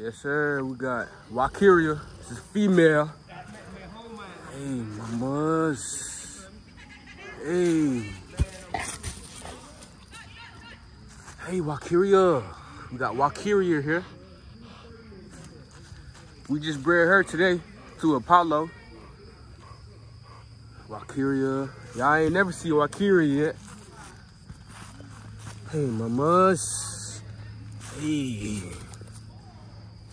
Yes, sir. We got Wakiria. This is female. Hey, mamas. Hey. Hey, Wakiria. We got Wakiria here. We just bred her today to Apollo. Wakiria. Y'all ain't never see Wakiria yet. Hey, mamas. Hey.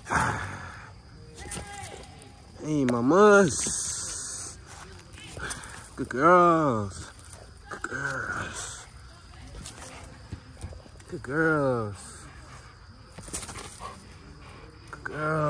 Hey, mamas. Good girls. Good girls. Good girls. Good girl.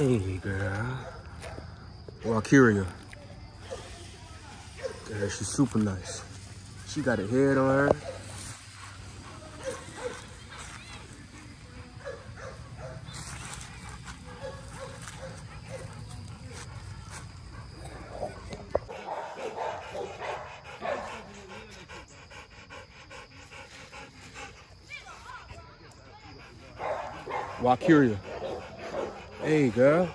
Hey, girl. Oh, Walkyria. Girl, she's super nice. She got a head on her. Walkyria. Hey, girl.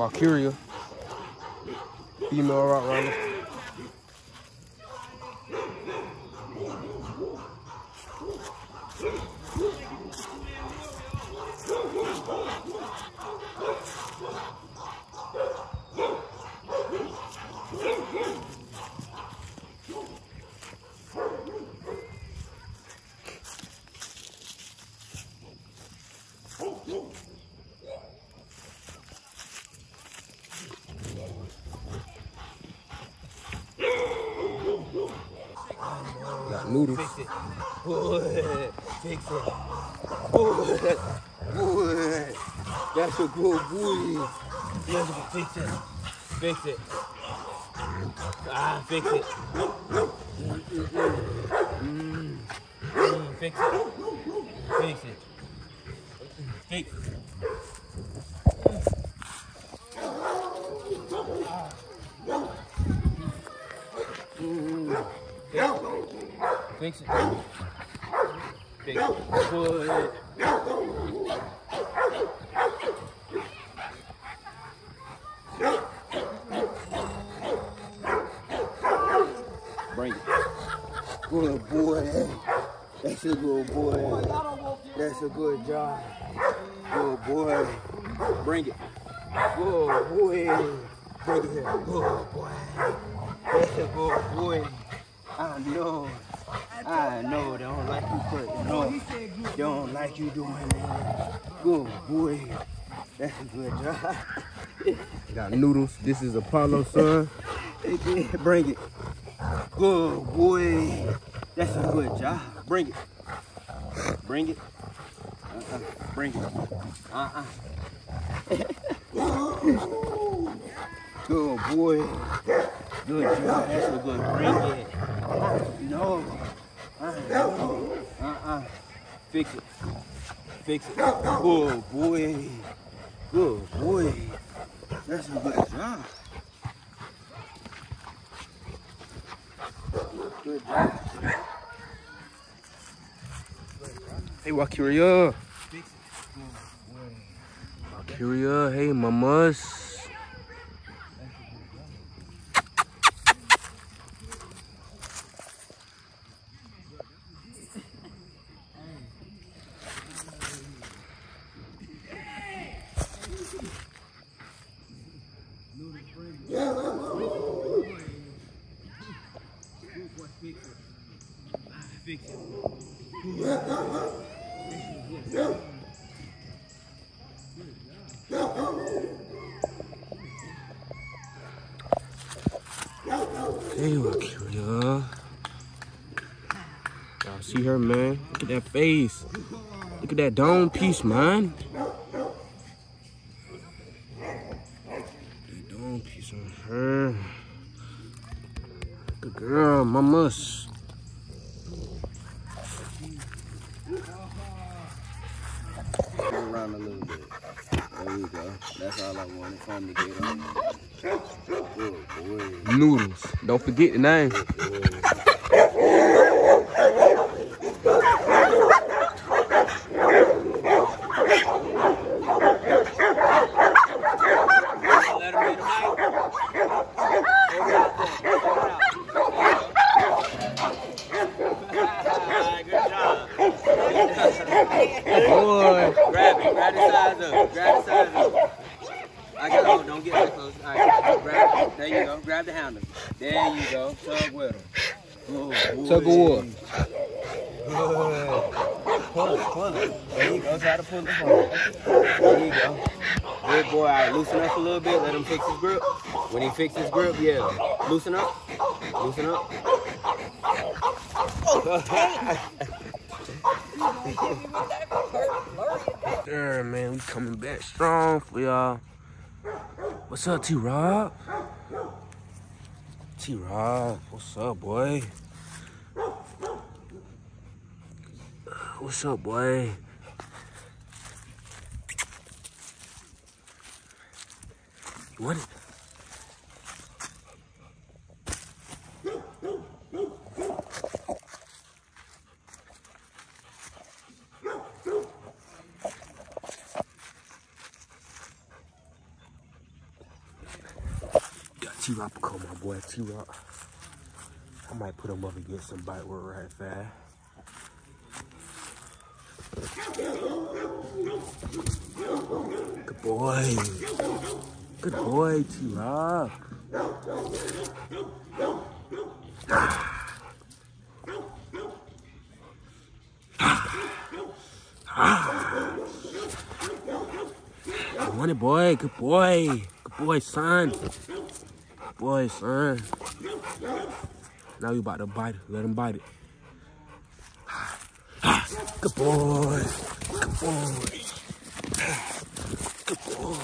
Got Walkyria. Female Rottweiler. Noodles. Fix it. Good. Fix it. Good. Good. That's a good boy. Yes, fix it. Fix it. Ah, fix it. Mm. Mm, fix it. Fix it. Fix it. Fix it. It. Good. Bring it. Good boy. That's a good boy. That's a good job. Good boy. Bring it. Good boy. Bring it here. Good boy. That's a good boy. I know. I know they don't like you putting no. They don't like you doing that. Good boy. That's a good job. Got noodles. This is Apollo, son. Bring it. Good boy. That's a good job. Bring it. Bring it. Uh-uh. Bring it. Uh-uh. good boy. Good job. That's a good bring it. No. Uh-uh. Fix it. Fix it. Good boy. Good boy. That's a good job. Good job. Hey, Wakiria. Wakiria, hey, mamas. Hey, Wakiria. Y'all see her, man? Look at that face. Look at that dome piece, man. That dome piece on her. Good girl, mamas. Turn around a little bit. There you go. That's all I wanted from to get on. Good boy. Noodles. Don't forget the name. Let him hit him out. Good. Boy. Grab it. Grab the sides up. Grab the sides up. I got oh, don't get that close. All right. Grab There you go. Grab the handle. There you go. Tug with him. Good Tug of war. Good. Pull it, pull it. There you go. Try to pull the phone. There you go. Good boy. All right, loosen up a little bit. Let him fix his grip. When he fix his grip, yeah. Loosen up. Loosen up. There, man. We coming back strong for y'all. What's up, T Rob? T Rob, what's up, boy? What's up, boy? You want it? Got T Rock call my boy T Rock. I might put him up against some bite work right fast. Good boy. Good boy, T Rock. Good morning, boy. Good boy. Good boy, son. Boy, son. Now you about to bite it. Let him bite it. Good boy. Good boy. Good boy.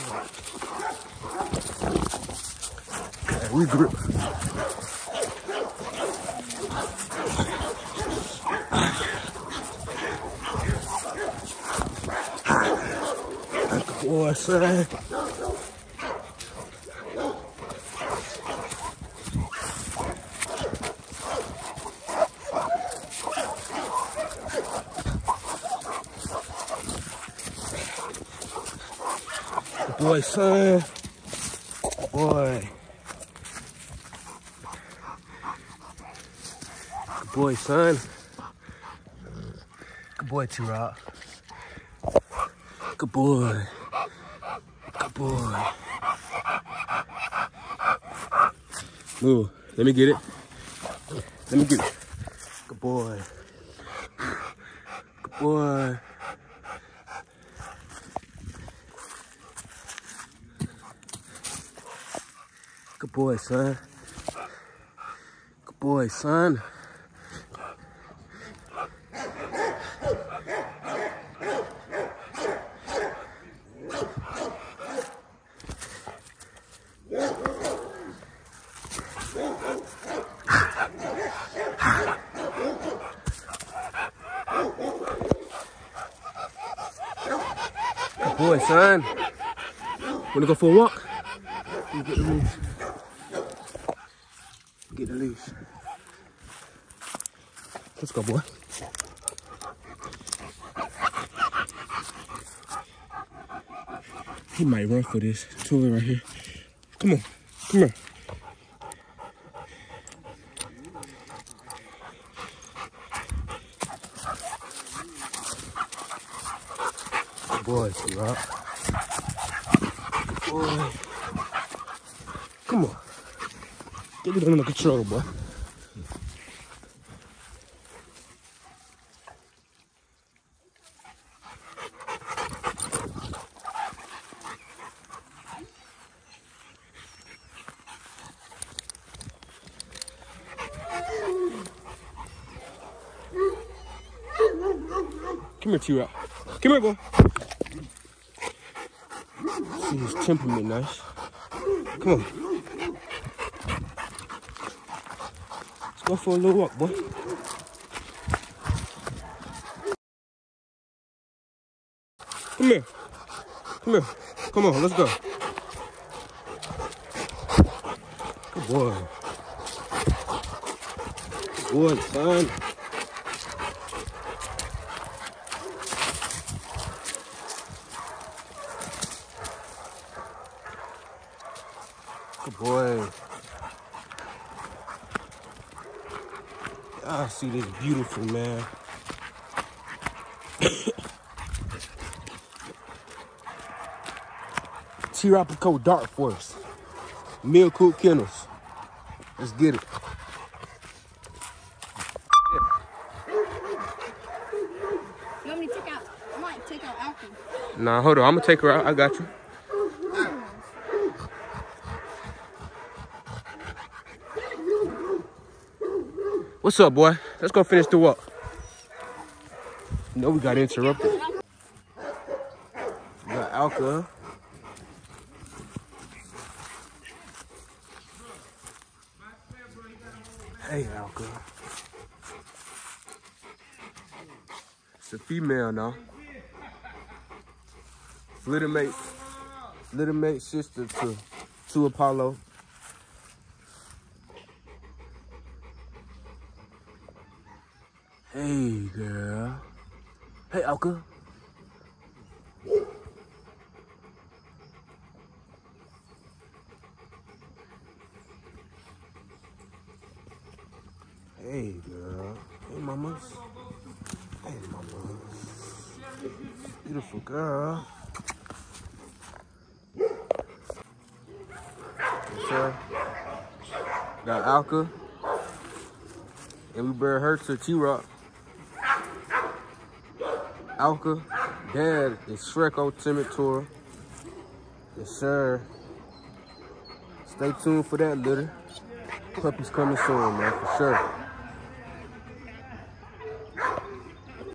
Okay, regroup. Good boy, son. Boy, son. Boy. Good boy, son. Good boy, T Rock. Good boy. Good boy. Move. Let me get it. Let me get it. Good boy. Good boy. Boy, son. Good boy, son. Good boy, son. Wanna go for a walk? Get the leash. Let's go, boy. He might run for this. Two right here. Come on. Come on. Boy, boy. Come on. Get it under control, boy. Come here, T-Rock. Come here, boy. See his temperament nice. Come on. Go for a little walk, boy. Come here. Come here. Come on, let's go. Good boy. Good boy, son. Good boy. I see this beautiful man. T Rapico Dark Force. MillCoop Kennels. Let's get it. You want me to take out? I might take out Alfie. Nah, hold on. I'm gonna take her out. I got you. What's up, boy? Let's go finish the walk. No, we got interrupted. We got Alka. Hey, Alka. It's a female now. Little mate, little mate sister to to Apollo. Hey girl. Hey Alka. Hey girl. Hey mamas. Hey mamas. Beautiful girl. Got Alka. And we brought her to T-Rock. Alka, Dad is Shrek Ultimate. Yes, sir. Stay tuned for that litter. Puppy's coming soon, man, for sure.